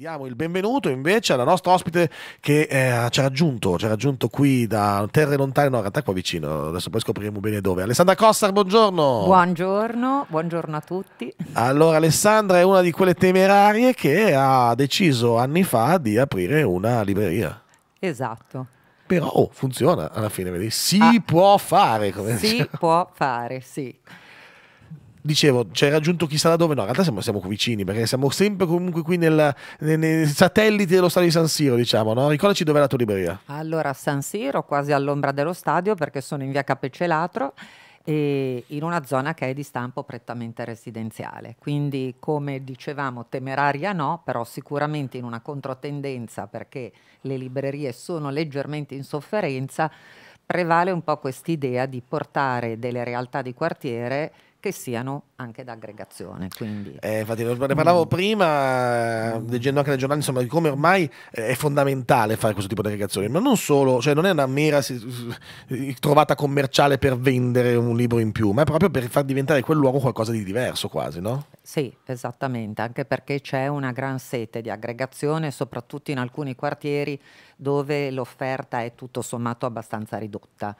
Diamo il benvenuto invece alla nostra ospite che eh, ci ha raggiunto, ci ha raggiunto qui da terre lontane, no in realtà qua vicino, adesso poi scopriremo bene dove. Alessandra Cossar, buongiorno. Buongiorno, buongiorno a tutti. Allora Alessandra è una di quelle temerarie che ha deciso anni fa di aprire una libreria. Esatto. Però oh, funziona alla fine, vedi? Si ah, può fare. Come si diciamo. può fare, sì dicevo, ci hai raggiunto chissà da dove, no, in realtà siamo, siamo vicini perché siamo sempre comunque qui nel, nei, nei, satelliti dello stadio di San Siro, diciamo, no? Ricordaci dov'è la tua libreria. Allora, San Siro, quasi all'ombra dello stadio perché sono in via Capecelatro e in una zona che è di stampo prettamente residenziale. Quindi, come dicevamo, temeraria no, però sicuramente in una controtendenza perché le librerie sono leggermente in sofferenza, prevale un po' quest'idea di portare delle realtà di quartiere che siano anche d'aggregazione. Quindi. Eh, infatti, ne parlavo mm. prima, leggendo anche nei giornali, insomma, di come ormai è fondamentale fare questo tipo di aggregazione, ma non solo, cioè non è una mera trovata commerciale per vendere un libro in più, ma è proprio per far diventare quel luogo qualcosa di diverso quasi, no? Sì, esattamente, anche perché c'è una gran sete di aggregazione, soprattutto in alcuni quartieri dove l'offerta è tutto sommato abbastanza ridotta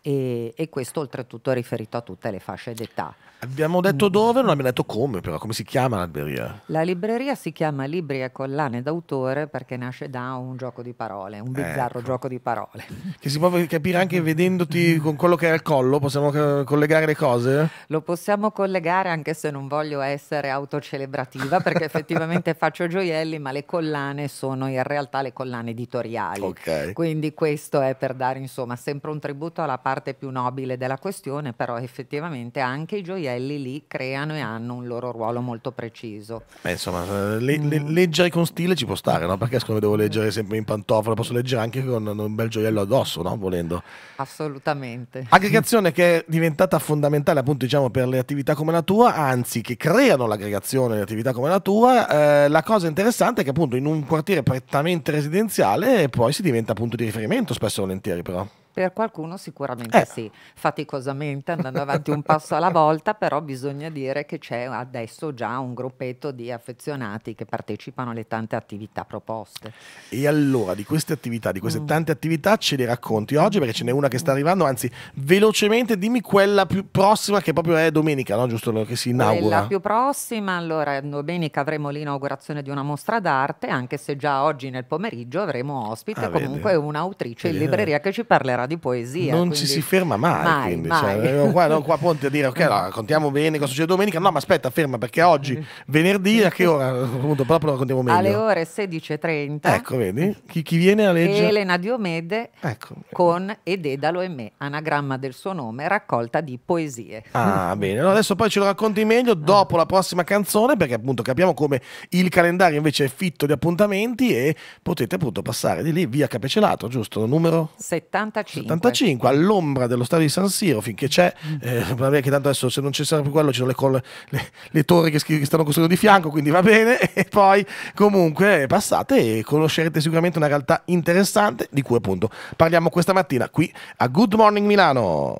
e, e questo oltretutto è riferito a tutte le fasce d'età. Abbiamo detto dove, non abbiamo detto come, però come si chiama la libreria? La libreria si chiama Libri e Collane d'autore perché nasce da un gioco di parole, un bizzarro ecco. gioco di parole. Che si può capire anche vedendoti con quello che è al collo, possiamo collegare le cose? Lo possiamo collegare anche se non voglio essere autocelebrativa perché effettivamente faccio gioielli, ma le collane sono in realtà le collane editoriali. Okay. Quindi questo è per dare insomma sempre un tributo alla parte più nobile della questione, però effettivamente anche i gioielli lì creano e hanno un loro ruolo molto preciso. Beh, insomma, eh, le, le, leggere con stile ci può stare, no? Perché secondo me devo leggere sempre in pantofole, posso leggere anche con un bel gioiello addosso, no? Volendo. Assolutamente. Aggregazione che è diventata fondamentale appunto diciamo per le attività come la tua, anzi che creano l'aggregazione di attività come la tua. Eh, la cosa interessante è che appunto in un quartiere prettamente residenziale poi si diventa punto di riferimento spesso e volentieri però. Per qualcuno sicuramente eh. sì, faticosamente andando avanti un passo alla volta, però bisogna dire che c'è adesso già un gruppetto di affezionati che partecipano alle tante attività proposte. E allora di queste attività, di queste mm. tante attività ce le racconti oggi perché ce n'è una che sta arrivando, anzi velocemente dimmi quella più prossima che proprio è domenica, no? giusto che si inaugura. La più prossima, allora domenica avremo l'inaugurazione di una mostra d'arte, anche se già oggi nel pomeriggio avremo ospite ah, comunque un'autrice in libreria che ci parlerà di poesia. Non quindi... ci si ferma mai. mai, quindi, mai. Cioè, qua, no, qua pronti a dire, ok, no, raccontiamo bene cosa succede domenica. No, ma aspetta, ferma, perché oggi, venerdì, a che ora? Appunto, proprio raccontiamo meglio. Alle ore 16.30. Ecco, vedi? Chi, chi viene a leggere? Elena Diomede ecco. con Ededalo e me, anagramma del suo nome, raccolta di poesie. Ah, bene. Allora, adesso poi ce lo racconti meglio dopo la prossima canzone, perché appunto capiamo come il calendario invece è fitto di appuntamenti e potete appunto passare di lì via Capecelato, giusto? Numero 75. 75 all'ombra dello stadio di San Siro finché c'è eh, vabbè che tanto adesso se non ci sarà più quello ci sono le, colle, le, le torri che, che, stanno costruendo di fianco quindi va bene. E poi comunque passate e conoscerete sicuramente una realtà interessante di cui appunto parliamo questa mattina qui a Good Morning Milano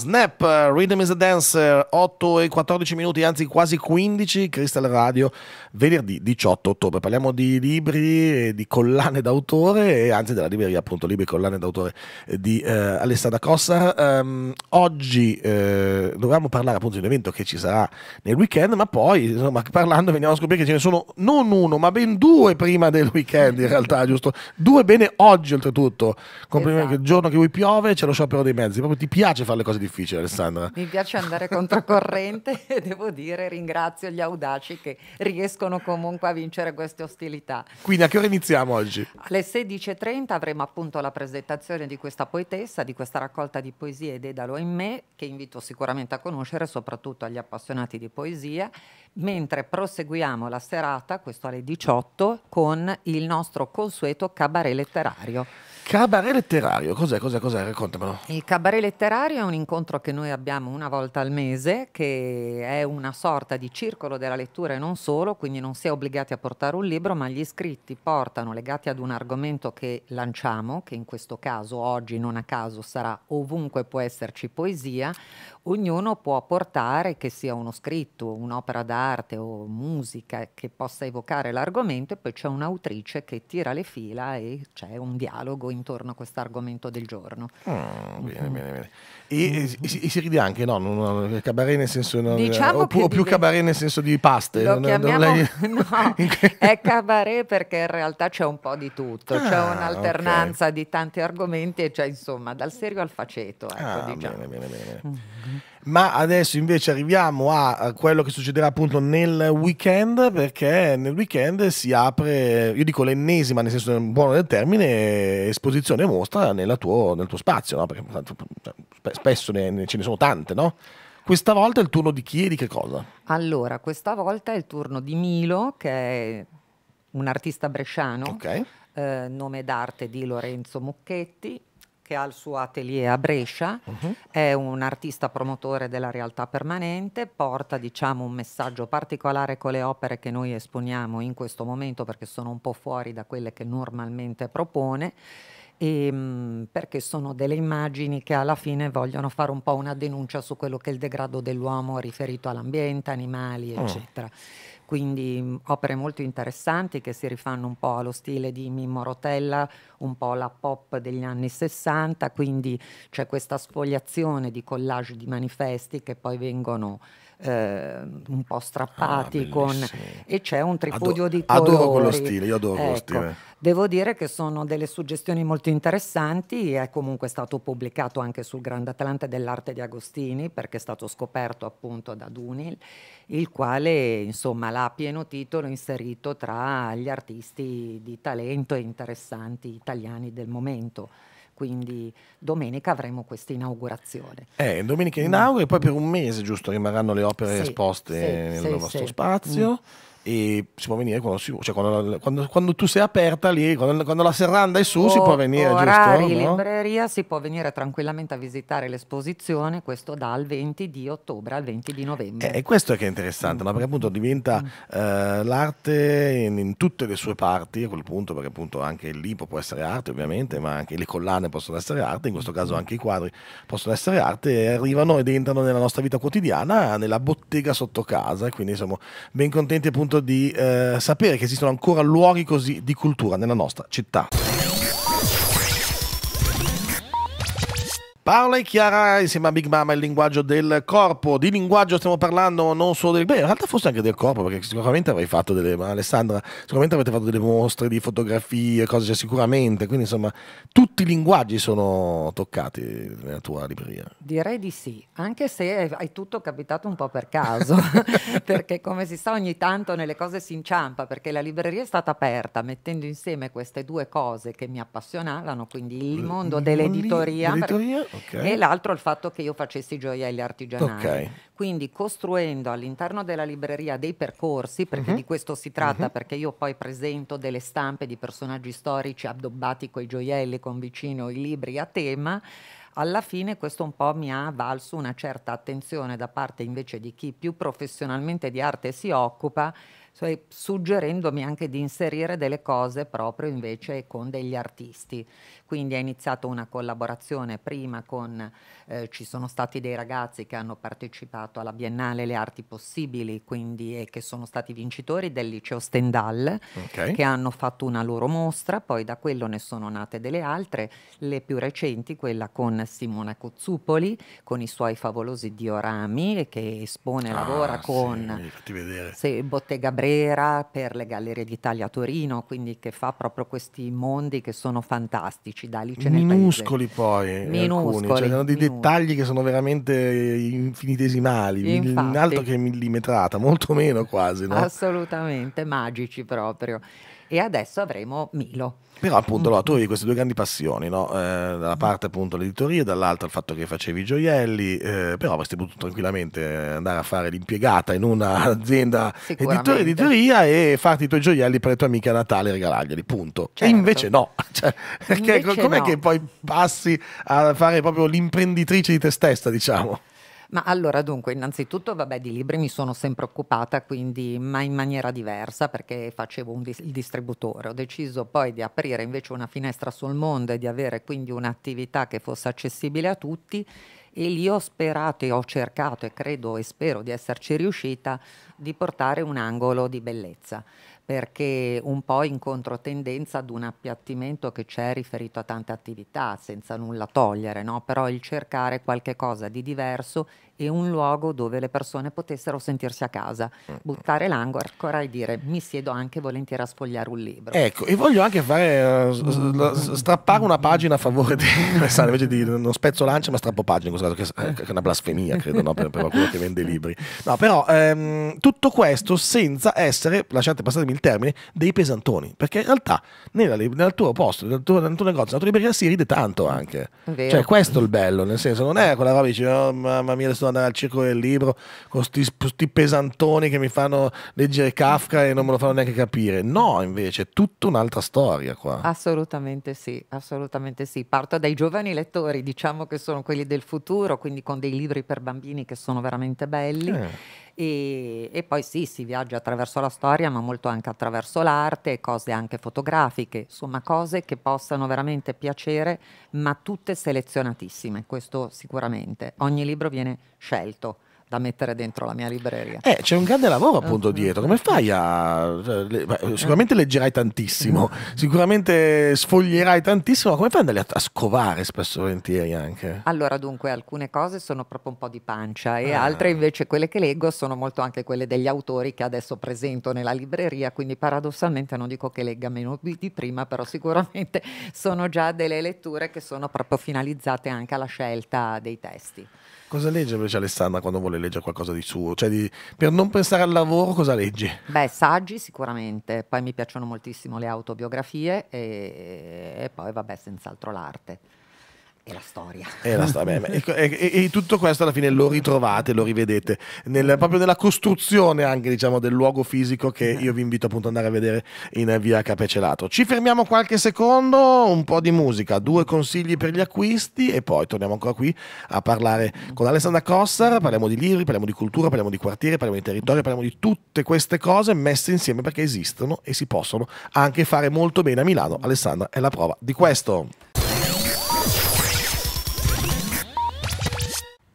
Snap, Rhythm is a Dancer, 8 e 14 minuti, anzi quasi 15, Crystal Radio, venerdì 18 ottobre. Parliamo di libri e di collane d'autore, e anzi della libreria appunto, libri e collane d'autore di eh, Alessandra Cossar. Um, oggi eh, dovevamo parlare appunto di un evento che ci sarà nel weekend, ma poi insomma parlando veniamo a scoprire che ce ne sono non uno, ma ben due prima del weekend in realtà, giusto? Due bene oggi oltretutto. Complimenti, esatto. il giorno che voi piove c'è lo sciopero dei mezzi, proprio ti piace fare le cose difficili difficile Alessandra. Mi piace andare controcorrente e devo dire ringrazio gli audaci che riescono comunque a vincere queste ostilità. Quindi a che ora iniziamo oggi? Alle 16.30 avremo appunto la presentazione di questa poetessa, di questa raccolta di poesie Dedalo in me, che invito sicuramente a conoscere soprattutto agli appassionati di poesia, mentre proseguiamo la serata, questo alle 18, con il nostro consueto cabaret letterario. Cabaret letterario, cos'è? Cos'è? Cos'è? Raccontamelo. Il cabaret letterario è un incontro che noi abbiamo una volta al mese, che è una sorta di circolo della lettura e non solo, quindi non si è obbligati a portare un libro, ma gli iscritti portano, legati ad un argomento che lanciamo, che in questo caso oggi non a caso sarà ovunque può esserci poesia, ognuno può portare, che sia uno scritto, un'opera d'arte o musica che possa evocare l'argomento e poi c'è un'autrice che tira le fila e c'è un dialogo intorno a questo argomento del giorno. Mm, bene, mm. bene, bene. E, e, e, si ride anche, no? Non, cabaret nel senso... Non, diciamo o, più, o più cabaret nel senso di paste? Lo chiamiamo, lei... no, è cabaret perché in realtà c'è un po' di tutto, ah, c'è un'alternanza okay. di tanti argomenti e c'è insomma dal serio al faceto. Ecco, ah, diciamo. bene, bene, bene. Ma adesso invece arriviamo a quello che succederà appunto nel weekend, perché nel weekend si apre, io dico l'ennesima, nel senso buono del termine, esposizione mostra tuo, nel tuo spazio, no? perché spesso ne, ce ne sono tante, no? Questa volta è il turno di chi e di che cosa? Allora, questa volta è il turno di Milo, che è un artista bresciano, okay. eh, nome d'arte di Lorenzo Mucchetti, che ha il suo atelier a Brescia, uh-huh. è un artista promotore della realtà permanente, porta diciamo, un messaggio particolare con le opere che noi esponiamo in questo momento perché sono un po' fuori da quelle che normalmente propone. E, ehm, perché sono delle immagini che alla fine vogliono fare un po' una denuncia su quello che è il degrado dell'uomo riferito all'ambiente, animali, mm. eccetera. Mm quindi opere molto interessanti che si rifanno un po' allo stile di Mimmo Rotella, un po' la pop degli anni 60, quindi c'è questa sfogliazione di collage di manifesti che poi vengono eh, un po' strappati ah, con, e c'è un tripudio Ado- di colori. Adoro quello stile, io adoro ecco, quello stile. Devo dire che sono delle suggestioni molto interessanti, è comunque stato pubblicato anche sul Grande Atlante dell'arte di Agostini perché è stato scoperto appunto da Dunil, il quale insomma l'ha a pieno titolo inserito tra gli artisti di talento e interessanti italiani del momento quindi domenica avremo questa inaugurazione. Eh, domenica inaugura e poi per un mese giusto rimarranno le opere sì, esposte sì, nel sì, vostro spazio. Mm e si può venire quando, si, cioè quando, quando, quando, tu sei aperta lì, quando, la serranda è su, o, si può venire, orari, giusto? no? libreria si può venire tranquillamente a visitare l'esposizione, questo dal 20 di ottobre al 20 di novembre. Eh, e questo è che è interessante, mm. no? perché appunto diventa mm. eh, l'arte in, in, tutte le sue parti a quel punto, perché appunto anche il libro può essere arte ovviamente, ma anche le collane possono essere arte, in questo caso anche i quadri possono essere arte e arrivano ed entrano nella nostra vita quotidiana, nella bottega sotto casa quindi siamo ben contenti appunto appunto di eh, sapere che esistono ancora luoghi così di cultura nella nostra città. Paola e Chiara insieme a Big Mama il linguaggio del corpo. Di linguaggio stiamo parlando non solo del... Beh, in realtà forse anche del corpo, perché sicuramente avrei fatto delle... Alessandra, sicuramente avete fatto delle mostre di fotografie, cose cioè, sicuramente. Quindi insomma, tutti i linguaggi sono toccati nella tua libreria. Direi di sì, anche se hai tutto capitato un po' per caso, perché come si sa ogni tanto nelle cose si inciampa, perché la libreria è stata aperta mettendo insieme queste due cose che mi appassionavano, quindi il mondo dell'editoria. L'editoria? Okay. E l'altro il fatto che io facessi gioielli artigianali. Okay. Quindi costruendo all'interno della libreria dei percorsi, perché uh-huh. di questo si tratta, uh-huh. perché io poi presento delle stampe di personaggi storici addobbati coi gioielli, con vicino i libri a tema, alla fine questo un po' mi ha valso una certa attenzione da parte invece di chi più professionalmente di arte si occupa cioè, suggerendomi anche di inserire delle cose proprio invece con degli artisti. Quindi è iniziata una collaborazione prima con, eh, ci sono stati dei ragazzi che hanno partecipato alla Biennale Le Arti Possibili, quindi, e che sono stati vincitori del liceo Stendhal, okay. che hanno fatto una loro mostra, poi da quello ne sono nate delle altre, le più recenti, quella con Simona Cozzupoli, con i suoi favolosi diorami, che espone e ah, lavora con sì, Bottega Brera per le Gallerie d'Italia a Torino, quindi che fa proprio questi mondi che sono fantastici da Alice minuscoli poi minuscoli, alcuni, cioè, dei minuscoli. Dettagli che sono veramente infinitesimali Infatti. altro che millimetrata molto meno quasi no? assolutamente magici proprio e adesso avremo Milo. Però appunto allora, tu avevi queste due grandi passioni, no? eh, da una parte appunto l'editoria, dall'altra il fatto che facevi i gioielli, eh, però avresti potuto tranquillamente andare a fare l'impiegata in un'azienda editoria, editoria e farti i tuoi gioielli per le tue amiche a Natale e regalarglieli, punto. Certo. E invece no, cioè, perché com'è no. che poi passi a fare proprio l'imprenditrice di te stessa, diciamo? Ma allora dunque, innanzitutto vabbè di libri mi sono sempre occupata, quindi ma in maniera diversa perché facevo dis- il distributore. Ho deciso poi di aprire invece una finestra sul mondo e di avere quindi un'attività che fosse accessibile a tutti e lì ho sperato e ho cercato e credo e spero di esserci riuscita di portare un angolo di bellezza perché un po' in controtendenza ad un appiattimento che c'è riferito a tante attività, senza nulla togliere, no? però il cercare qualche cosa di diverso e un luogo dove le persone potessero sentirsi a casa, mm. buttare l'angora e dire mi siedo anche volentieri a sfogliare un libro. Ecco, e voglio anche fare uh, strappare una pagina a favore di invece di non spezzo lancia, ma strappo pagina, in questo caso, che è una blasfemia, credo, no? per, per, qualcuno che vende libri. No, però ehm, tutto questo senza essere, lasciate passatemi il termine, dei pesantoni, perché in realtà nella, nel tuo posto, nel tuo, nel tuo negozio, nella tua libreria si ride tanto anche. Vero. Cioè, questo è il bello, nel senso, non è quella roba che dici, oh, mamma mia, adesso andare al circolo del libro con questi pesantoni che mi fanno leggere Kafka e non me lo fanno neanche capire. No, invece, è tutta un'altra storia qua. Assolutamente sì, assolutamente sì. Parto dai giovani lettori, diciamo che sono quelli del futuro, quindi con dei libri per bambini che sono veramente belli. Eh. E, e, poi sì, si viaggia attraverso la storia, ma molto anche attraverso l'arte, cose anche fotografiche, insomma cose che possano veramente piacere, ma tutte selezionatissime, questo sicuramente. Ogni libro viene scelto da mettere dentro la mia libreria. Eh, c'è un grande lavoro appunto dietro. Come fai a. Sicuramente leggerai tantissimo, sicuramente sfoglierai tantissimo, come fai ad andare a scovare spesso e volentieri anche? Allora, dunque, alcune cose sono proprio un po' di pancia e ah. altre invece quelle che leggo sono molto anche quelle degli autori che adesso presento nella libreria, quindi paradossalmente non dico che legga meno di prima, però sicuramente sono già delle letture che sono proprio finalizzate anche alla scelta dei testi. Cosa legge invece Alessandra quando vuole leggere qualcosa di suo? Cioè di, per non pensare al lavoro cosa leggi? Beh, saggi sicuramente, poi mi piacciono moltissimo le autobiografie e, e poi vabbè senz'altro l'arte. E la storia. E, la sto- beh, e, e, e, tutto questo alla fine lo ritrovate, lo rivedete nel, proprio nella costruzione anche diciamo, del luogo fisico che io vi invito appunto ad andare a vedere in via Capecelato. Ci fermiamo qualche secondo, un po' di musica, due consigli per gli acquisti e poi torniamo ancora qui a parlare con Alessandra Cossar, parliamo di libri, parliamo di cultura, parliamo di quartiere, parliamo di territorio, parliamo di tutte queste cose messe insieme perché esistono e si possono anche fare molto bene a Milano. Alessandra è la prova di questo.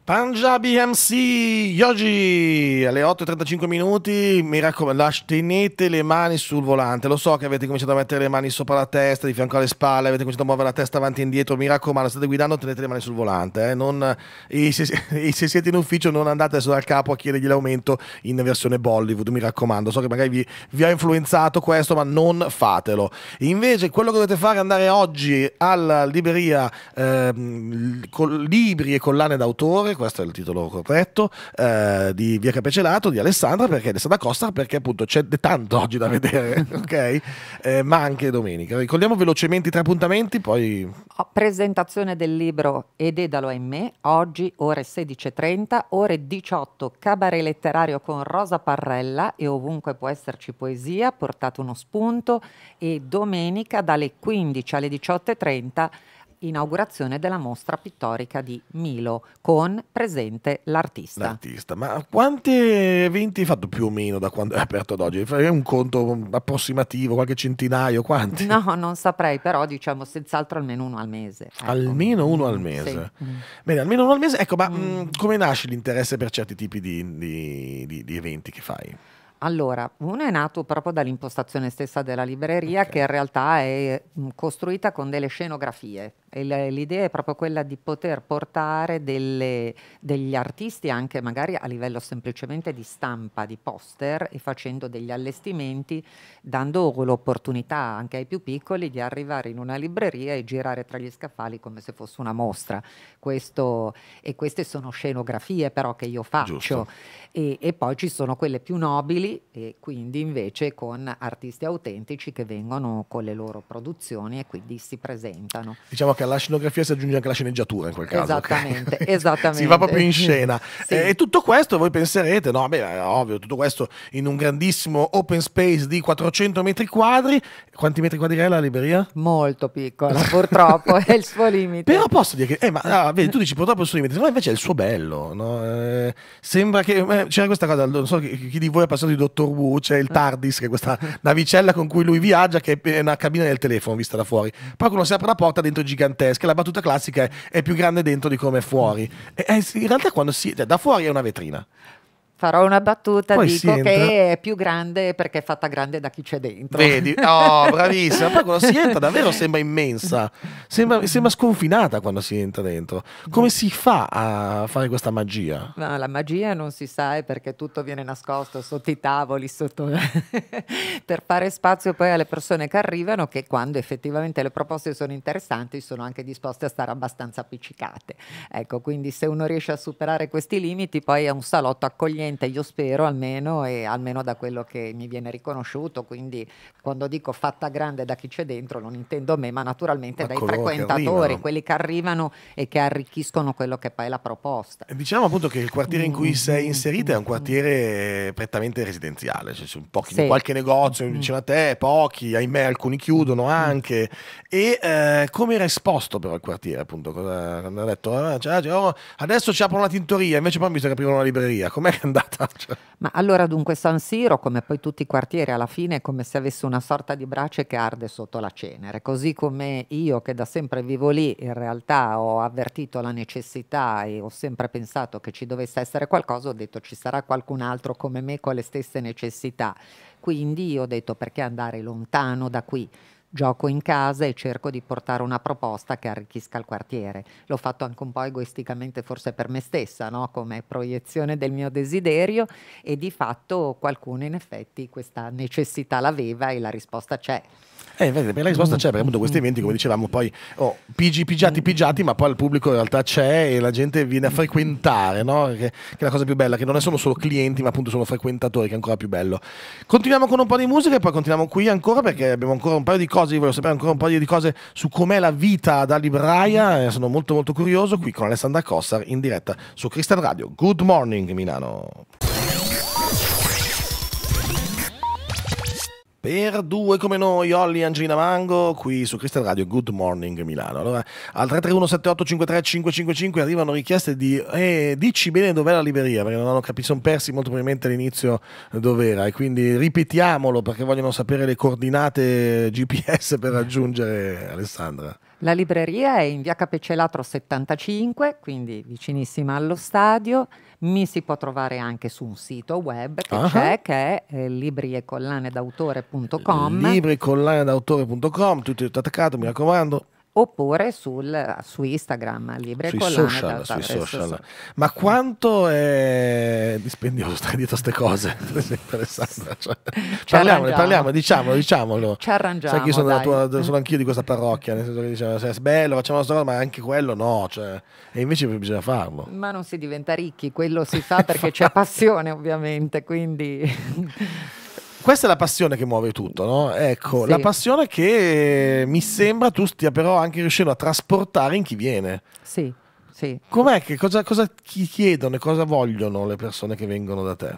Punjabi MC, oggi alle 8.35 minuti, mi raccomando, tenete le mani sul volante, lo so che avete cominciato a mettere le mani sopra la testa, di fianco alle spalle, avete cominciato a muovere la testa avanti e indietro, mi raccomando, state guidando, tenete le mani sul volante, eh? non, e se, se, siete in ufficio non andate adesso dal capo a chiedergli l'aumento in versione Bollywood, mi raccomando, so che magari vi, vi ha influenzato questo, ma non fatelo. Invece quello che dovete fare è andare oggi alla libreria eh, libri e collane d'autore, questo è il titolo corretto, eh, di Via Capecelato, di Alessandra, perché Alessandra Costa, perché appunto c'è tanto oggi da vedere, ok? Eh, ma anche domenica. Ricordiamo velocemente i tre appuntamenti, poi... Presentazione del libro Ed Edalo in me, oggi ore 16.30, ore 18 cabaret letterario con Rosa Parrella e ovunque può esserci poesia, portate uno spunto e domenica dalle 15 alle 18.30 inaugurazione della mostra pittorica di Milo con presente l'artista. L'artista, ma quanti eventi hai fatto più o meno da quando è aperto ad oggi? Fai un conto approssimativo, qualche centinaio, quanti? No, non saprei, però diciamo senz'altro almeno uno al mese. Ecco. Almeno uno al mese? Sì. Bene, almeno uno al mese. Ecco, ma mm. mm, come nasce l'interesse per certi tipi di, di, di, di eventi che fai? Allora, uno è nato proprio dall'impostazione stessa della libreria okay. che in realtà è mm, costruita con delle scenografie e l'idea è proprio quella di poter portare delle, degli artisti anche magari a livello semplicemente di stampa, di poster e facendo degli allestimenti, dando l'opportunità anche ai più piccoli di arrivare in una libreria e girare tra gli scaffali come se fosse una mostra. Questo, e queste sono scenografie però che io faccio. E, e, poi ci sono quelle più nobili e quindi invece con artisti autentici che vengono con le loro produzioni e quindi si presentano. Diciamo che alla scenografia si aggiunge anche la sceneggiatura in quel caso. Esattamente, okay? esattamente. si va proprio in scena. sì. E tutto questo voi penserete, no, beh, è ovvio, tutto questo in un grandissimo open space di 400 metri quadri. Quanti metri quadri è la libreria? Molto piccola, purtroppo, è il suo limite. Però posso dire che, eh, ma ah, vedi, tu dici purtroppo è il suo limite, ma invece è il suo bello, no? eh, sembra che, eh, c'era questa cosa, non so chi, chi di voi è passato di Dottor Wu c'è il TARDIS, che è questa navicella con cui lui viaggia, che è una cabina del telefono vista da fuori. Poi quando si apre la porta dentro è gigantesca, la battuta classica è, è più grande dentro di come è fuori. E, e in realtà quando si... Cioè, da fuori è una vetrina. Farò una battuta, Poi dico che è più grande perché è fatta grande da chi c'è dentro. Vedi? Oh, bravissima. Poi quando si entra davvero sembra immensa, sembra, sembra sconfinata quando si entra dentro. Come si fa a fare questa magia? No, la magia non si sa è perché tutto viene nascosto sotto i tavoli, sotto... per fare spazio poi alle persone che arrivano che quando effettivamente le proposte sono interessanti sono anche disposte a stare abbastanza appiccicate. Ecco, quindi se uno riesce a superare questi limiti poi è un salotto accogliente, io spero almeno e almeno da quello che mi viene riconosciuto, quindi quando dico fatta grande da chi c'è dentro non intendo me, ma naturalmente Ma dai che frequentatori, arrivano. quelli che arrivano e che arricchiscono quello che poi è la proposta. Diciamo appunto che il quartiere in cui sei inserita è un quartiere prettamente residenziale, cioè c'è pochi, Sì. qualche negozio vicino a te, pochi, ahimè alcuni chiudono anche. E eh, come era esposto però il quartiere appunto? Cosa, quando ha detto "Ah, cioè, oh, adesso ci aprono una tintoria, invece poi ho visto che aprivano una libreria, com'è che è andata? Cioè, Ma allora dunque San Siro, come poi tutti i quartieri, alla fine è come se avesse una sorta di brace che arde sotto la cenere, così come io che da sempre vivo lì, in realtà ho avvertito la necessità e ho sempre pensato che ci dovesse essere qualcosa, ho detto ci sarà qualcun altro come me con le stesse necessità. Quindi io ho detto perché andare lontano da qui? Gioco in casa e cerco di portare una proposta che arricchisca il quartiere. L'ho fatto anche un po' egoisticamente, forse per me stessa, no? come proiezione del mio desiderio e di fatto qualcuno in effetti questa necessità l'aveva e la risposta c'è. Eh, per la risposta c'è, perché appunto questi eventi, come dicevamo, poi oh, pigi, pigiati, pigiati, ma poi il pubblico in realtà c'è e la gente viene a frequentare, no? Che, che è la cosa più bella, che non sono solo clienti, ma appunto sono frequentatori, che è ancora più bello. Continuiamo con un po' di musica e poi continuiamo qui ancora perché abbiamo ancora un paio di cose, io voglio sapere ancora un paio di cose su com'è la vita da libraia, e sono molto molto curioso, qui con Alessandra Cossar in diretta su Crystal Radio. Good morning Milano. Per due come noi, Olli Angelina Mango, qui su Crystal Radio, Good Morning Milano. Allora, al 331-7853-555 arrivano richieste di eh, dici bene dov'è la libreria, perché non hanno capito, sono persi molto probabilmente all'inizio dov'era, e quindi ripetiamolo perché vogliono sapere le coordinate GPS per raggiungere Alessandra. La libreria è in via Capecelatro 75, quindi vicinissima allo stadio. Mi si può trovare anche su un sito web che Ah. c'è, che è eh, libriecollanedautore.com Libri d'autore.com, tutto attaccato, mi raccomando. Oppure sul, su Instagram, Libri e sui Collane social, sui Su- social. Ma quanto è dispendioso stare dietro queste cose? Cioè, parliamone, parliamone, diciamolo, diciamolo. Ci arrangiamo, Sai che sono, tua- sono anch'io di questa parrocchia, nel senso che diciamo, se è bello, facciamo la storia, ma anche quello no, cioè, e invece bisogna farlo. Ma non si diventa ricchi, quello si fa perché c'è passione ovviamente, quindi Questa è la passione che muove tutto, no? Ecco, Sì. la passione che mi sembra tu stia però anche riuscendo a trasportare in chi viene. sì, sì. Com'è che cosa, cosa chi chiedono e cosa vogliono le persone che vengono da te?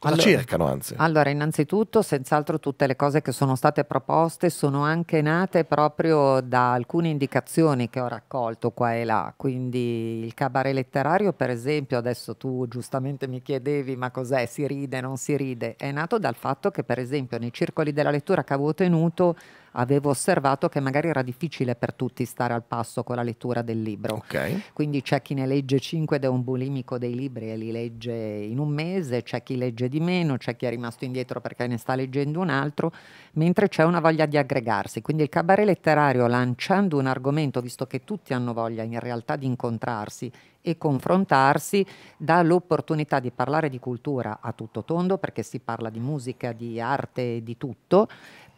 Cosa Allora- cercano anzi? Allora, innanzitutto, senz'altro tutte le cose che sono state proposte sono anche nate proprio da alcune indicazioni che ho raccolto qua e là. Quindi il cabaret letterario, per esempio, adesso tu giustamente mi chiedevi ma cos'è, si ride, non si ride, è nato dal fatto che, per esempio, nei circoli della lettura che avevo tenuto avevo osservato che magari era difficile per tutti stare al passo con la lettura del libro. Ok. Quindi c'è chi ne legge 5 ed è un bulimico dei libri e li legge in un mese, c'è chi legge di meno, c'è chi è rimasto indietro perché ne sta leggendo un altro, mentre c'è una voglia di aggregarsi. Quindi il cabaret letterario lanciando un argomento, visto che tutti hanno voglia in realtà di incontrarsi e confrontarsi, dà l'opportunità di parlare di cultura a tutto tondo, perché si parla di musica, di arte, di tutto,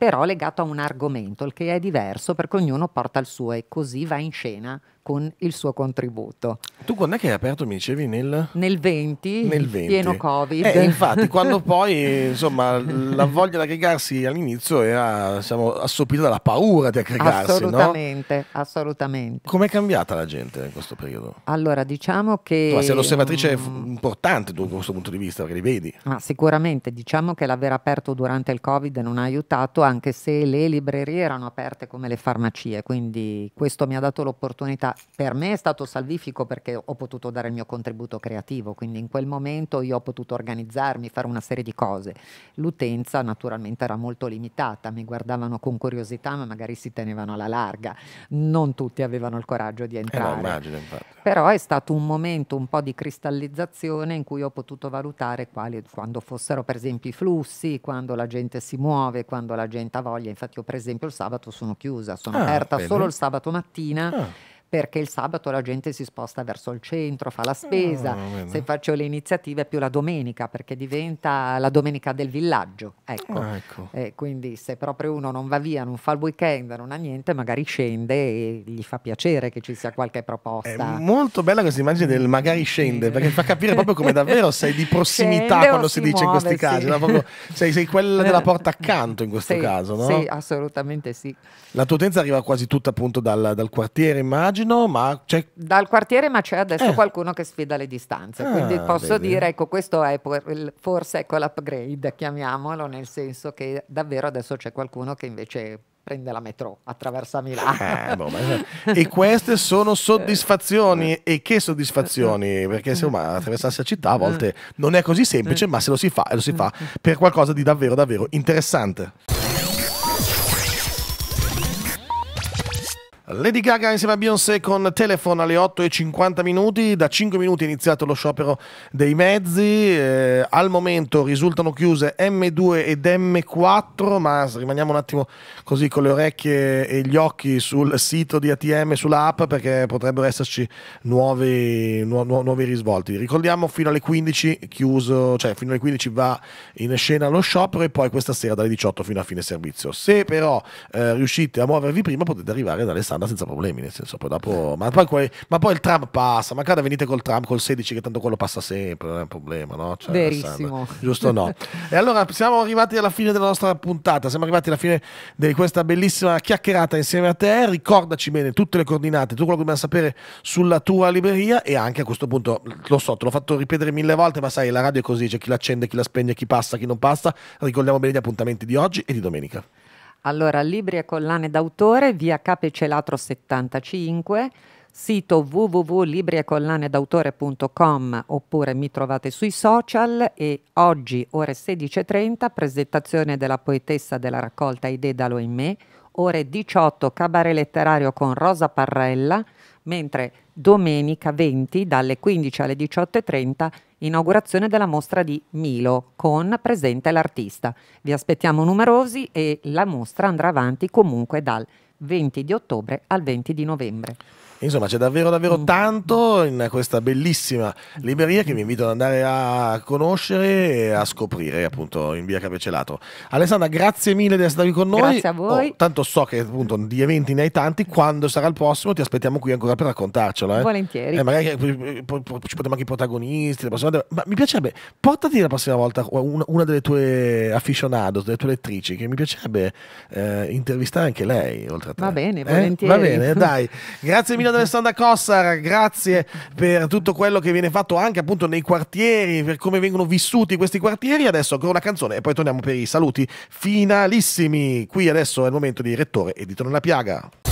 però legato a un argomento, il che è diverso perché ognuno porta il suo e così va in scena con il suo contributo. Tu quando è che hai aperto, mi dicevi, nel... Nel 20, Nel 20. pieno Covid. Eh, infatti, quando poi, insomma, la voglia di aggregarsi all'inizio era, diciamo, assopita dalla paura di aggregarsi, no? assolutamente, assolutamente. Com'è cambiata la gente in questo periodo? Allora, diciamo che... Insomma, sei un'osservatrice mm, importante da questo punto di vista, perché li vedi. Ma sicuramente diciamo che l'aver aperto durante il Covid non ha aiutato, anche se le librerie erano aperte come le farmacie, quindi questo mi ha dato l'opportunità per me è stato salvifico perché ho potuto dare il mio contributo creativo, quindi in quel momento io ho potuto organizzarmi, fare una serie di cose. L'utenza naturalmente era molto limitata, mi guardavano con curiosità ma magari si tenevano alla larga, non tutti avevano il coraggio di entrare. Eh no, immagino, Però è stato un momento un po' di cristallizzazione in cui ho potuto valutare quali, quando fossero per esempio i flussi, quando la gente si muove, quando la gente ha voglia. Infatti io per esempio il sabato sono chiusa, sono ah, aperta bene. solo il sabato mattina. Ah perché il sabato la gente si sposta verso il centro, fa la spesa, oh, se faccio le iniziative più la domenica, perché diventa la domenica del villaggio. Ecco. Ah, ecco. Eh, quindi se proprio uno non va via, non fa il weekend, non ha niente, magari scende e gli fa piacere che ci sia qualche proposta. È molto bella questa immagine del magari scende, perché fa capire proprio come davvero sei di prossimità scende quando si, si dice muove, in questi sì. casi. No? Proprio, sei, sei, quella della porta accanto in questo sì, caso, no? Sì, assolutamente sì. La tua utenza arriva quasi tutta appunto dal, dal quartiere, immagino immagino, ma c'è... Dal quartiere, ma c'è adesso eh. qualcuno che sfida le distanze. Ah, quindi posso vedi. dire, ecco, questo è forse ecco l'upgrade, chiamiamolo, nel senso che davvero adesso c'è qualcuno che invece prende la metro, attraversa Milano. Eh, boh, e queste sono soddisfazioni e che soddisfazioni perché insomma attraversarsi la città a volte non è così semplice ma se lo si fa e lo si fa per qualcosa di davvero davvero interessante. Lady Gaga insieme a Beyoncé con Telephone alle 8 e 50 minuti, da 5 minuti è iniziato lo sciopero dei mezzi, eh, al momento risultano chiuse M2 ed M4, ma rimaniamo un attimo così con le orecchie e gli occhi sul sito di ATM, sulla app, perché potrebbero esserci nuovi, nu- nu- nuovi risvolti. Ricordiamo fino alle 15 chiuso, cioè fino alle 15 va in scena lo sciopero e poi questa sera dalle 18 fino a fine servizio. Se però eh, riuscite a muovervi prima potete arrivare da Alessandro senza problemi, nel senso, poi dopo, ma, poi, ma poi il tram passa, ma cada venite col tram col 16 che tanto quello passa sempre, non è un problema, no? Cioè, Verissimo. Giusto no? e allora siamo arrivati alla fine della nostra puntata, siamo arrivati alla fine di questa bellissima chiacchierata insieme a te, ricordaci bene tutte le coordinate, tutto quello che dobbiamo sapere sulla tua libreria e anche a questo punto, lo so, te l'ho fatto ripetere mille volte, ma sai, la radio è così, c'è chi l'accende, chi la spegne, chi passa, chi non passa, ricordiamo bene gli appuntamenti di oggi e di domenica. Allora, libri e collane d'autore, via Cape Celatro 75, sito www.libriecollanedautore.com oppure mi trovate sui social e oggi ore 16.30 presentazione della poetessa della raccolta Idee dallo in me, ore 18 cabaret letterario con Rosa Parrella, mentre domenica 20 dalle 15 alle 18.30 inaugurazione della mostra di Milo con presente l'artista. Vi aspettiamo numerosi e la mostra andrà avanti comunque dal 20 di ottobre al 20 di novembre. Insomma, c'è davvero davvero mm. tanto in questa bellissima libreria che vi invito ad andare a conoscere e a scoprire appunto in via Capecelato. Alessandra, grazie mille di essere qui con noi. Grazie a voi. Oh, tanto so che appunto di eventi ne hai tanti, quando sarà il prossimo ti aspettiamo qui ancora per raccontarcelo. Eh? Volentieri. Eh, magari ci portiamo anche i protagonisti, ma mi piacerebbe, portati la prossima volta una, una delle tue aficionados, delle tue lettrici, che mi piacerebbe eh, intervistare anche lei, oltre a te. Va bene, volentieri. Eh? Va bene, dai. Grazie mille ad Alessandra Cossar, grazie per tutto quello che viene fatto anche appunto nei quartieri, per come vengono vissuti questi quartieri. Adesso ancora una canzone e poi torniamo per i saluti finalissimi. Qui adesso è il momento di Rettore e di Torno la Piaga.